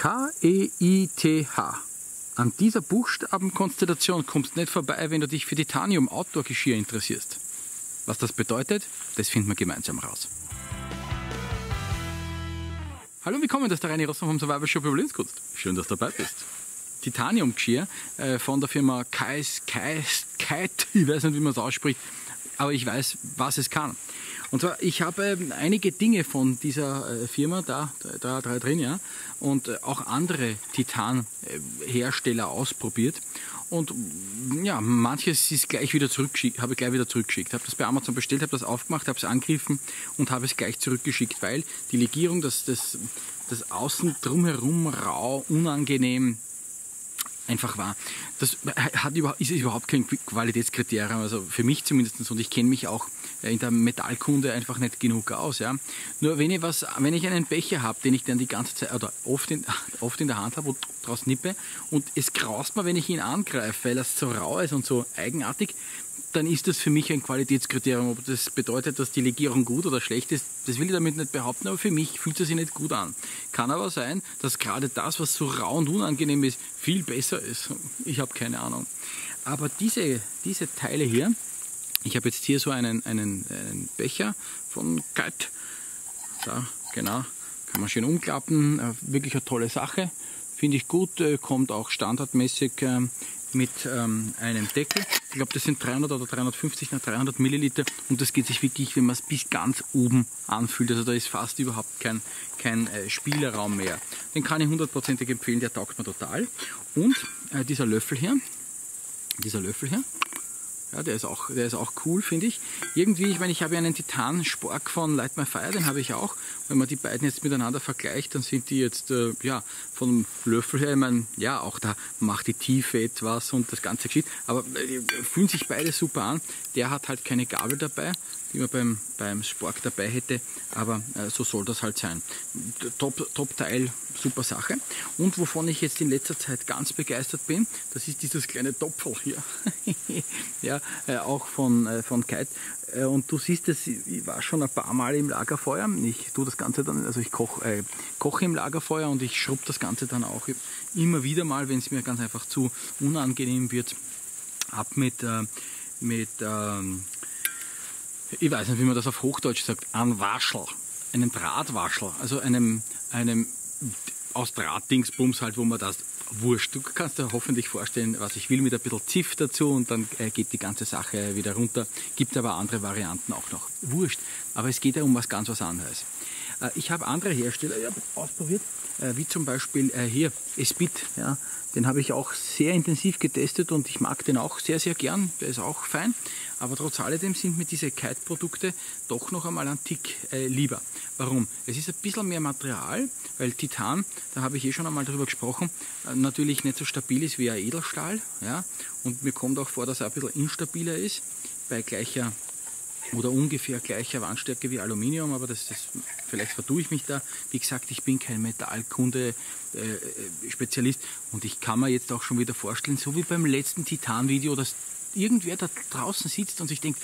K-E-I-T-H. An dieser Buchstabenkonstellation kommst du nicht vorbei, wenn du dich für Titanium Outdoor-Geschirr interessierst. Was das bedeutet, das finden wir gemeinsam raus. Hallo und willkommen, das ist der Reini Rossmann vom Survival Shop Überlebenskunst. Schön, dass du dabei bist. Titanium-Geschirr äh, von der Firma Kais, Kais, Kite, ich weiß nicht, wie man es ausspricht, aber ich weiß, was es kann. Und zwar, ich habe ähm, einige Dinge von dieser äh, Firma da, da, da drin, ja, und äh, auch andere Titanhersteller ausprobiert. Und ja, manches ist gleich wieder zurückgeschickt, habe ich gleich wieder zurückgeschickt. Habe das bei Amazon bestellt, habe das aufgemacht, habe es angegriffen und habe es gleich zurückgeschickt, weil die Legierung, das, das, das Außen drumherum rau, unangenehm, einfach war. Das hat, ist überhaupt kein Qualitätskriterium, also für mich zumindest. Und ich kenne mich auch in der Metallkunde einfach nicht genug aus. Ja. Nur wenn ich, was, wenn ich einen Becher habe, den ich dann die ganze Zeit oder oft in, oft in der Hand habe und draus nippe und es graust mir, wenn ich ihn angreife, weil er so rau ist und so eigenartig, dann ist das für mich ein Qualitätskriterium. Ob das bedeutet, dass die Legierung gut oder schlecht ist, das will ich damit nicht behaupten, aber für mich fühlt es sich nicht gut an. Kann aber sein, dass gerade das, was so rau und unangenehm ist, viel besser ist. Ich habe keine Ahnung. Aber diese, diese Teile hier, ich habe jetzt hier so einen, einen, einen Becher von Kite. Da, genau, kann man schön umklappen. Äh, wirklich eine tolle Sache. Finde ich gut, äh, kommt auch standardmäßig ähm, mit ähm, einem Deckel. Ich glaube, das sind 300 oder 350 nach 300 Milliliter und das geht sich wirklich, wenn man es bis ganz oben anfühlt. Also da ist fast überhaupt kein, kein äh, Spielraum mehr. Den kann ich hundertprozentig empfehlen, der taugt mir total. Und äh, dieser Löffel hier, dieser Löffel hier, ja, der ist auch, der ist auch cool, finde ich. Irgendwie, ich meine, ich habe ja einen Titan Spork von Light My Fire, den habe ich auch. Wenn man die beiden jetzt miteinander vergleicht, dann sind die jetzt, äh, ja, vom Löffel her, ich meine, ja, auch da macht die Tiefe etwas und das ganze geschieht. Aber äh, fühlen sich beide super an. Der hat halt keine Gabel dabei, die man beim, beim Spork dabei hätte, aber äh, so soll das halt sein. Top, Top Teil, super Sache. Und wovon ich jetzt in letzter Zeit ganz begeistert bin, das ist dieses kleine Topfel hier. ja, äh, auch von, äh, von Kite. Äh, und du siehst es, ich war schon ein paar Mal im Lagerfeuer. Ich tue das Ganze dann, also ich koche äh, koch im Lagerfeuer und ich schrub das Ganze dann auch immer wieder mal, wenn es mir ganz einfach zu unangenehm wird, ab mit, äh, mit ähm, ich weiß nicht, wie man das auf Hochdeutsch sagt, ein Waschel, einen Drahtwaschel, also einem, einem aus Drahtdingsbums halt, wo man das wurscht. Du kannst dir hoffentlich vorstellen, was ich will, mit ein bisschen Ziff dazu und dann äh, geht die ganze Sache wieder runter. Gibt aber andere Varianten auch noch. Wurscht. Aber es geht ja um was ganz was anderes. Äh, ich habe andere Hersteller ja, ausprobiert, äh, wie zum Beispiel hier Espit. Ja, den habe ich auch sehr intensiv getestet und ich mag den auch sehr, sehr gern. Der ist auch fein. Aber trotz alledem sind mir diese Kite-Produkte doch noch einmal ein Tick äh, lieber. Warum? Es ist ein bisschen mehr Material, weil Titan, da habe ich eh schon einmal darüber gesprochen, äh, natürlich nicht so stabil ist wie ein Edelstahl. Ja? Und mir kommt auch vor, dass er ein bisschen instabiler ist bei gleicher oder ungefähr gleicher Wandstärke wie Aluminium, aber das, das, vielleicht vertue ich mich da. Wie gesagt, ich bin kein Metallkunde-Spezialist äh, und ich kann mir jetzt auch schon wieder vorstellen, so wie beim letzten Titan-Video, dass irgendwer da draußen sitzt und sich denkt,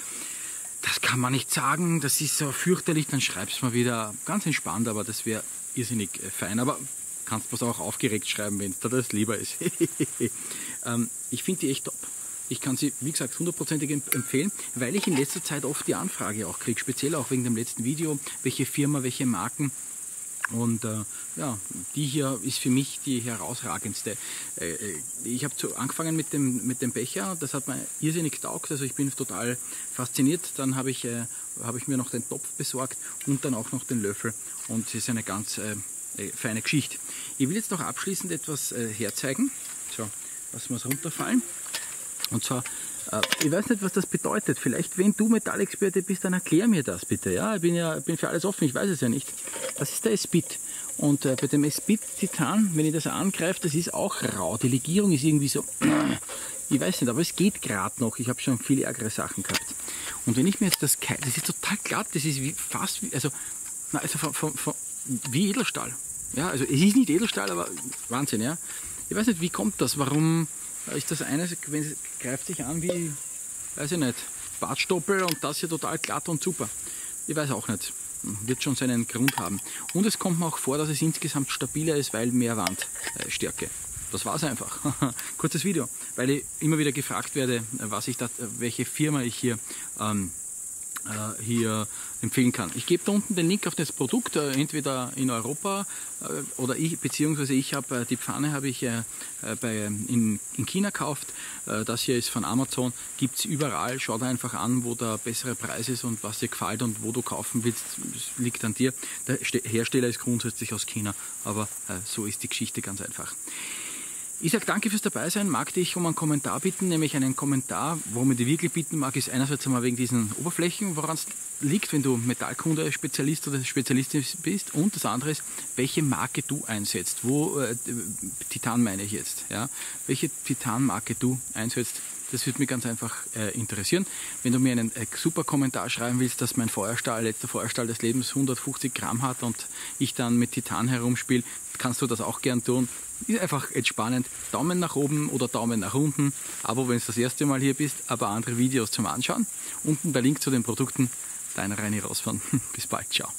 das kann man nicht sagen, das ist so fürchterlich, dann schreib's mal wieder ganz entspannt, aber das wäre irrsinnig äh, fein. Aber kannst du es auch aufgeregt schreiben, wenn es dir das lieber ist. ähm, ich finde die echt top. Ich kann sie, wie gesagt, hundertprozentig empfehlen, weil ich in letzter Zeit oft die Anfrage auch kriege, speziell auch wegen dem letzten Video, welche Firma, welche Marken. Und äh, ja, die hier ist für mich die herausragendste. Äh, äh ich habe angefangen mit dem, mit dem Becher, das hat mir irrsinnig getaugt, also ich bin total fasziniert. Dann habe ich, äh, hab ich mir noch den Topf besorgt und dann auch noch den Löffel und es ist eine ganz äh, äh, feine Geschichte. Ich will jetzt noch abschließend etwas herzeigen. So, lassen wir es runterfallen. Und zwar, äh, ich weiß nicht, was das bedeutet. Vielleicht, wenn du Metallexperte bist, dann erklär mir das bitte. Ja, ich bin ja bin für alles offen, ich weiß es ja nicht. Das ist der Espit. Und äh, bei dem Espit Titan, wenn ich das angreife, das ist auch rau. Die Legierung ist irgendwie so, ich weiß nicht, aber es geht gerade noch. Ich habe schon viele ärgere Sachen gehabt. Und wenn ich mir jetzt das, das ist total glatt, das ist wie, fast wie, also, na, also von, von, von, wie Edelstahl. Ja, also es ist nicht Edelstahl, aber Wahnsinn, ja. Ich weiß nicht, wie kommt das? Warum, ist das eine, wenn es greift sich an wie, weiß ich nicht, Bartstoppel und das hier total glatt und super. Ich weiß auch nicht. Wird schon seinen Grund haben. Und es kommt mir auch vor, dass es insgesamt stabiler ist, weil mehr Wandstärke. Das war's einfach. Kurzes Video, weil ich immer wieder gefragt werde, was ich da, welche Firma ich hier ähm, äh, hier empfehlen kann. Ich gebe da unten den Link auf das Produkt, äh, entweder in Europa äh, oder ich, beziehungsweise ich habe die Pfanne habe ich bei, in, in China gekauft. Das hier ist von Amazon, gibt es überall. Schau da einfach an, wo der bessere Preis ist und was dir gefällt und wo du kaufen willst, das liegt an dir. Der Hersteller ist grundsätzlich aus China, aber so ist die Geschichte ganz einfach. Ich sage danke fürs Dabeisein, mag dich um einen Kommentar bitten, nämlich einen Kommentar, warum ich dich wirklich bitten mag, ist einerseits einmal wegen diesen Oberflächen, woran es liegt, wenn du Metallkunde, Spezialist oder Spezialistin bist. Und das andere ist, welche Marke du einsetzt, wo, äh, Titan meine ich jetzt, ja, welche Titanmarke du einsetzt, das würde mich ganz einfach äh, interessieren. Wenn du mir einen äh, super Kommentar schreiben willst, dass mein Feuerstahl, letzter Feuerstahl des Lebens 150 Gramm hat und ich dann mit Titan herumspiele, kannst du das auch gern tun. Ist einfach entspannend. Daumen nach oben oder Daumen nach unten. Aber wenn du das erste Mal hier bist, aber andere Videos zum Anschauen. Unten der Link zu den Produkten. Dein Reini Rausfahren. Bis bald. Ciao.